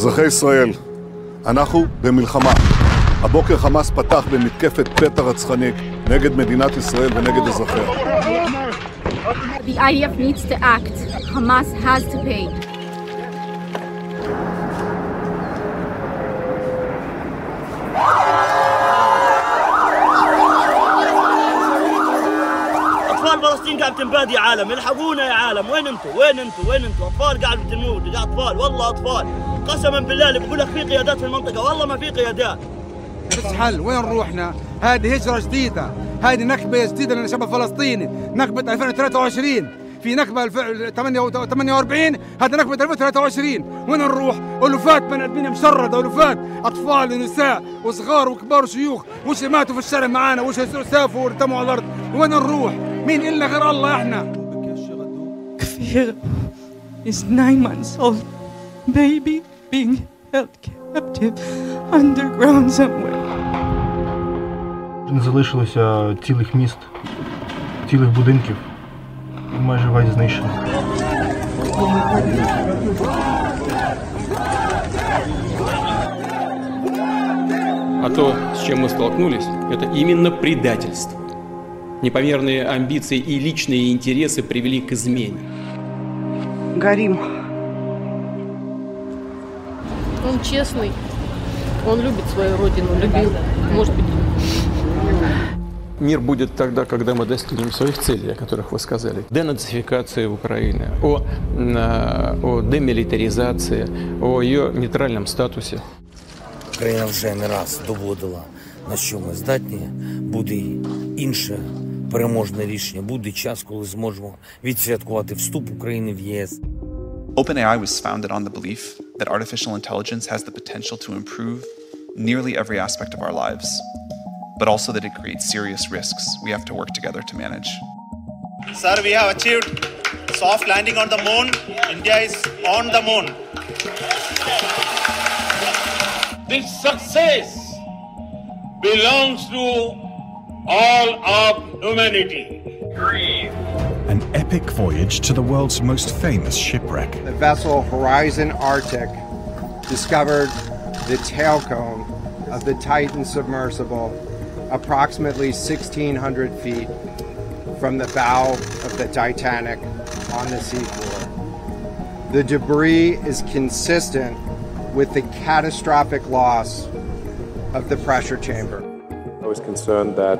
אזרחי ישראל, אנחנו במלחמה. הבוקר חמאס פתח במתקפת פתע רצחנית נגד מדינת ישראל ונגד אזרחיה. The IDF needs to act. Hamas has to pay. اطفال فلسطين قاعد تنباد يا عالم الحقونا يا عالم وين انتم وين انتم وين انتم اطفال قاعد تموت اطفال والله اطفال قسما بالله اللي بقول لك في قيادات في المنطقة. والله ما في قيادات. بس حل وين روحنا؟ هذه هجرة جديدة. هذه نكبة جديدة للشعب الفلسطيني. نكبة 2023 في نكبة 48 هذا نكبة 2023 وين نروح؟ ألوفات بني آدمين مشردة ألوفات أطفال ونساء وصغار وكبار وشيوخ. وش ماتوا في الشارع معانا؟ وش سافوا وارتموا على الأرض؟ وين نروح؟ مين إلا غير الله إحنا؟ Kfir is nine months old. Baby. being held captive underground somewhere. Не залишилося цілих міст, цілих будинків. Майже весь знищений. А то, с чем мы столкнулись, это именно предательство. Непомерные амбиции и личные интересы привели к измене. Горим. Он честный. Он любит свою родину, любил. Может быть, Мир будет тогда, когда мы достигнем своих целей, о которых вы сказали. Денацификации Украины, о, э, о демилитаризации, о ее нейтральном статусе. Україна вже не раз доводила, на що ми здатні. Буде інше переможне рішення. Буде час, коли зможемо відсвяткувати вступ України в ЄС. OpenAI was founded on the belief that artificial intelligence has the potential to improve nearly every aspect of our lives, but also that it creates serious risks we have to work together to manage. Sir, we have achieved soft landing on the moon. India is on the moon. This success belongs to all of humanity. An epic voyage to the world's most famous shipwreck. The vessel Horizon Arctic discovered the tail cone of the Titan submersible approximately 1,600 feet from the bow of the Titanic on the seafloor. The debris is consistent with the catastrophic loss of the pressure chamber. I was concerned that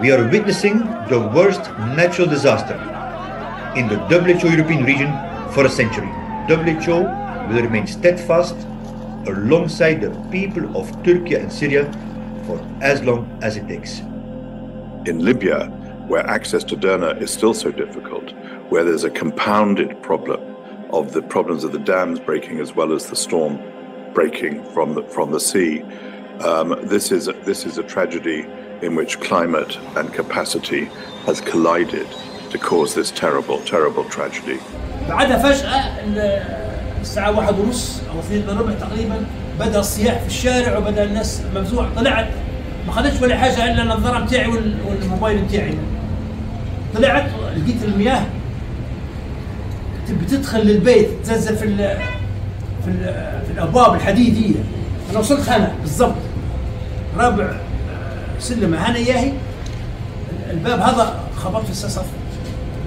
We are witnessing the worst natural disaster in the WHO European region for a century. WHO will remain steadfast alongside the people of Turkey and Syria for as long as it takes. in Libya, where access to Derna is still so difficult, where there's a compounded problem of the problems of the dams breaking as well as the storm breaking from the, from the sea, um, this, is this is a tragedy in which climate and capacity has collided to cause this terrible, terrible tragedy. بعدها فجأة ال- الساعة واحد ونص أو اثنين إلا ربع تقريبا بدأ الصياح في الشارع وبدأ الناس مفزوع طلعت ما خدتش ولا حاجة إلا النظارة بتاعي وال- والموبايل بتاعي. طلعت لقيت المياه بتدخل للبيت تنزل في ال في, ال في الأبواب الحديدية. أنا وصلت هنا بالضبط رابع سلم هنا اياهي الباب هذا خبط في السقف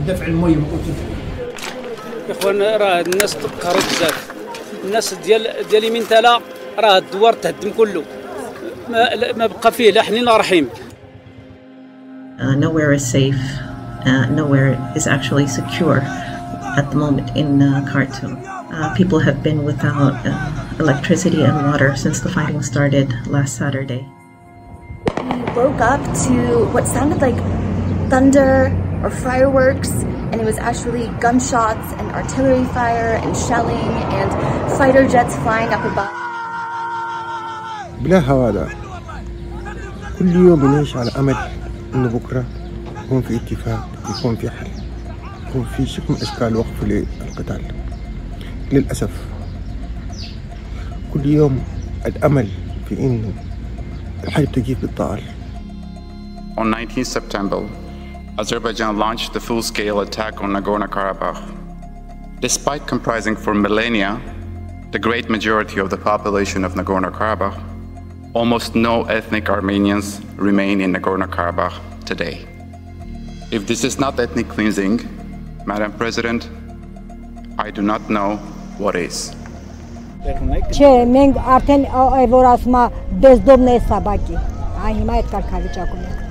دفع الميه ما قلت يا اخوان راه الناس تقهروا بزاف الناس ديال ديال يمين تلا راه الدوار تهدم كله ما, ما بقى فيه لا حنين لا رحيم Uh, nowhere is safe. Uh, nowhere is actually secure at the moment in uh, Khartoum. Uh, people have been without uh, electricity and water since the fighting started last Saturday. Woke up to what sounded like thunder or fireworks, and it was actually gunshots and artillery fire and shelling and fighter jets flying up above. بلا هوادا كل يوم بنعيش على أمل إنه بكرة يكون في اتفاق يكون في حل يكون في شكل من أشكال وقف للقتال للأسف كل يوم الأمل في إنه الحرب تجيب بالطال On 19 September, Azerbaijan launched the full-scale attack on Nagorno-Karabakh. Despite comprising for millennia the great majority of the population of Nagorno-Karabakh, almost no ethnic Armenians remain in Nagorno-Karabakh today. If this is not ethnic cleansing, Madam President, I do not know what is. Չէ, մենք արդեն որ ասում է դեզդոմն է սաբակի։ Այ հիմա այդ կարգավիճակում ենք։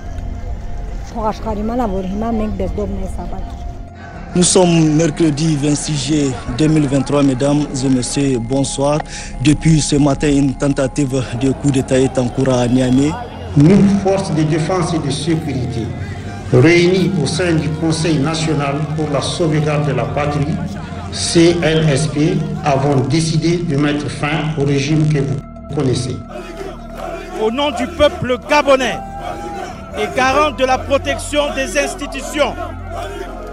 Nous sommes mercredi 26 juillet 2023, mesdames et messieurs, bonsoir. Depuis ce matin, une tentative de coup d'État est en cours à Niamey. Nous, forces de défense et de sécurité, réunis au sein du Conseil national pour la sauvegarde de la patrie, CNSP, avons décidé de mettre fin au régime que vous connaissez. Au nom du peuple gabonais et garant de la protection des institutions,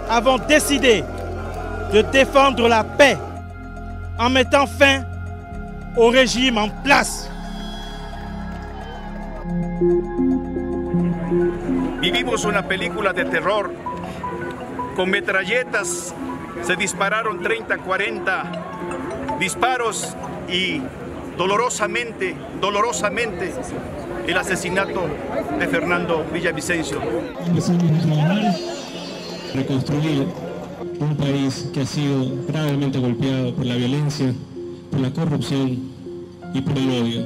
avons décidé de défendre la paix en mettant fin au régime en place. Vivimos una película de terror. Con metralletas se dispararon 30, 40 disparos y dolorosamente, dolorosamente el asesinato de Fernando Villavicencio. reconstruir un país que ha sido gravemente golpeado por la violencia, por la corrupción y por el odio.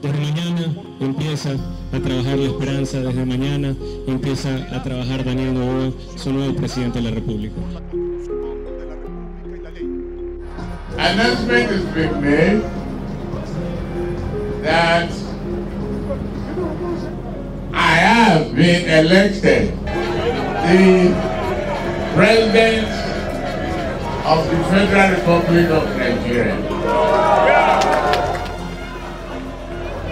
Desde mañana empieza a trabajar la esperanza, desde mañana empieza a trabajar Daniel Noboa, su nuevo presidente de la República. Announcement is being made that have been elected the President of the Federal Republic of Nigeria.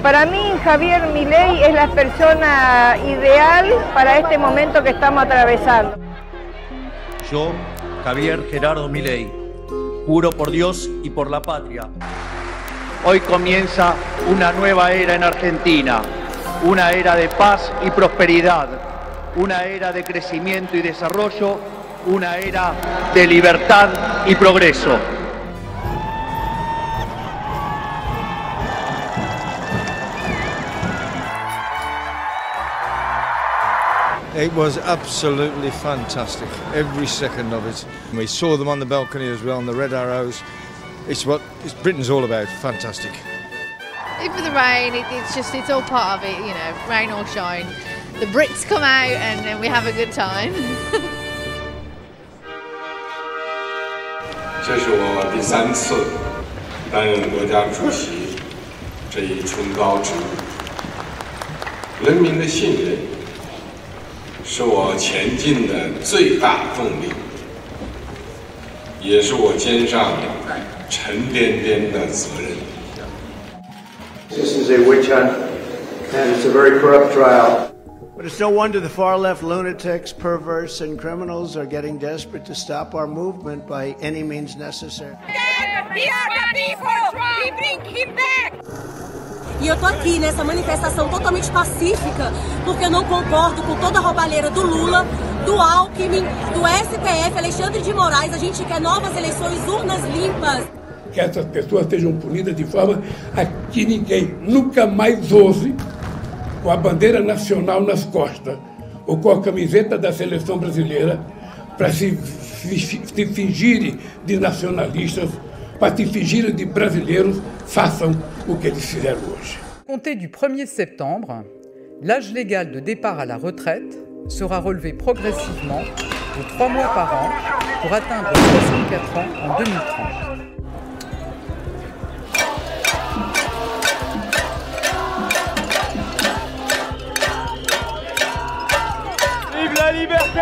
Para mí, Javier Milei es la persona ideal para este momento que estamos atravesando. Yo, Javier Gerardo Milei, juro por Dios y por la patria. Hoy comienza una nueva era en Argentina, una era de paz y prosperidad, una era de crecimiento y desarrollo una era de libertad y progreso. It was absolutely fantastic, every second of it. We saw them on the balcony as well, and the red arrows. It's what it's Britain's all about. Fantastic Even the rain, it, it's just it's all part of it, you know, rain or shine. The Brits come out and then we have a good time. 这是我第三次担任国家主席这一崇高职务。人民的信任是我前进的最大动力，也是我肩上沉甸甸的责任。 This is a witch hunt, and it's a very corrupt trial. But it's no wonder the far left lunatics, perverse, and criminals are getting desperate to stop our movement by any means necessary. E eu tô aqui nessa manifestação totalmente pacífica, porque eu não concordo com toda a roubalheira do Lula, do Alckmin, do STF, Alexandre de Moraes. A gente quer novas eleições, urnas limpas. Que essas pessoas sejam punidas de forma a que ninguém nunca mais ouse com a bandeira nacional nas costas ou com a camiseta da seleção brasileira para se, se fingirem de nacionalistas, para se fingirem de brasileiros, façam o que eles fizeram hoje. Compté du 1er septembre, l'âge légal de départ à la retraite sera relevé progressivement de 3 mois par an pour atteindre 64 ans en 2030.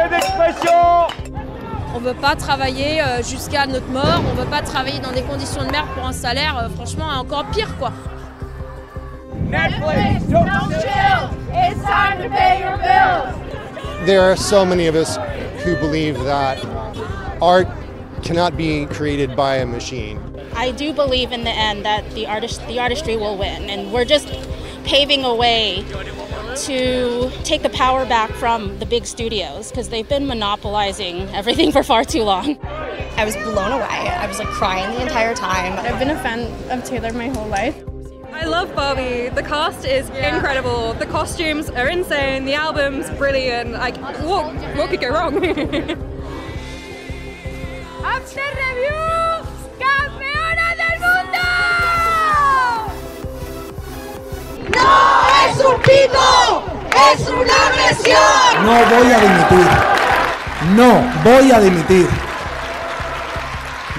D'expression On veut pas travailler euh, jusqu'à notre mort, on veut pas travailler dans des conditions de merde pour un salaire, euh, franchement, encore pire quoi. Netflix, don't chill. It's time to pay your bills. There are so many of us who believe that art cannot be created by a machine. I do believe in the end that the artist the artistry will win and we're just paving a way to take the power back from the big studios because they've been monopolizing everything for far too long. I was blown away. I was like crying the entire time. I've been a fan of Taylor my whole life. I love Barbie. The cast is yeah. incredible. The costumes are insane. The album's brilliant. Like, what, what could go wrong? After review, campeona del mundo! ¡No es un pito! ¡Es una agresión! No voy a dimitir. No voy a dimitir.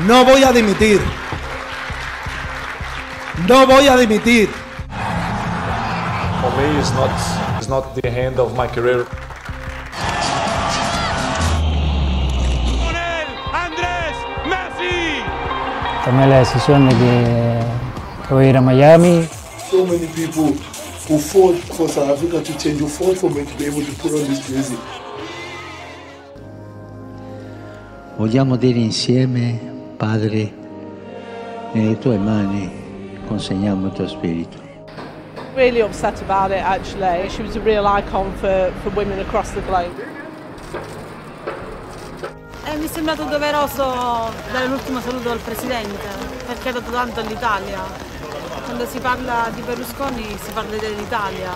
No voy a dimitir. No voy a dimitir. For me, it's not, it's not the end of my career. Tomé la decisión de que, que voy a ir a Miami. So many people who fought for South Africa to change, who fought for me to be able to put on this jersey. Vogliamo dire insieme, Padre, nelle tue mani consegniamo il tuo spirito. Really upset about it actually. She was a real icon for, for women across the globe. Eh, mi è sembrato doveroso dare l'ultimo saluto al Presidente, perché ha dato tanto all'Italia. Quando si parla di Berlusconi si parla dell'Italia.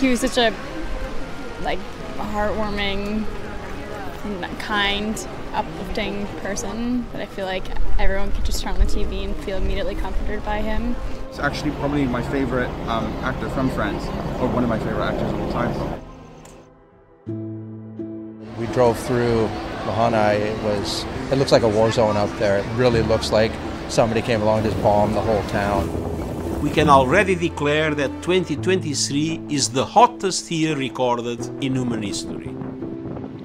He was such a like heartwarming, kind, uplifting person that I feel like everyone could just turn on the TV and feel immediately comforted by him. It's actually probably my favorite um, actor from Friends, or one of my favorite actors of all time. We drove through Lahaina. It was, it looks like a war zone out there. It really looks like somebody came along and just bombed the whole town. We can already declare that 2023 is the hottest year recorded in human history.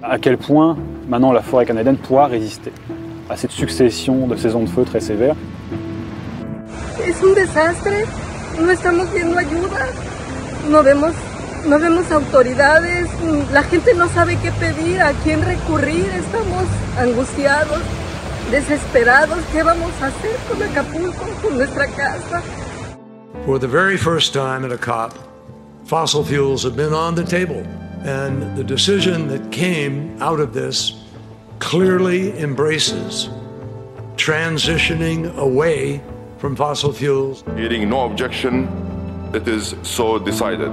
À quel point maintenant la forêt canadienne pourra résister à cette succession de saisons de feu très sévères? Es un desastre. No estamos viendo ayuda. No vemos no vemos autoridades, la gente no sabe qué pedir, a quién recurrir, estamos angustiados, desesperados, ¿qué vamos a hacer con Acapulco, con nuestra casa? For the very first time at a COP, fossil fuels have been on the table, and the decision that came out of this clearly embraces transitioning away from fossil fuels. Hearing no objection, it is so decided.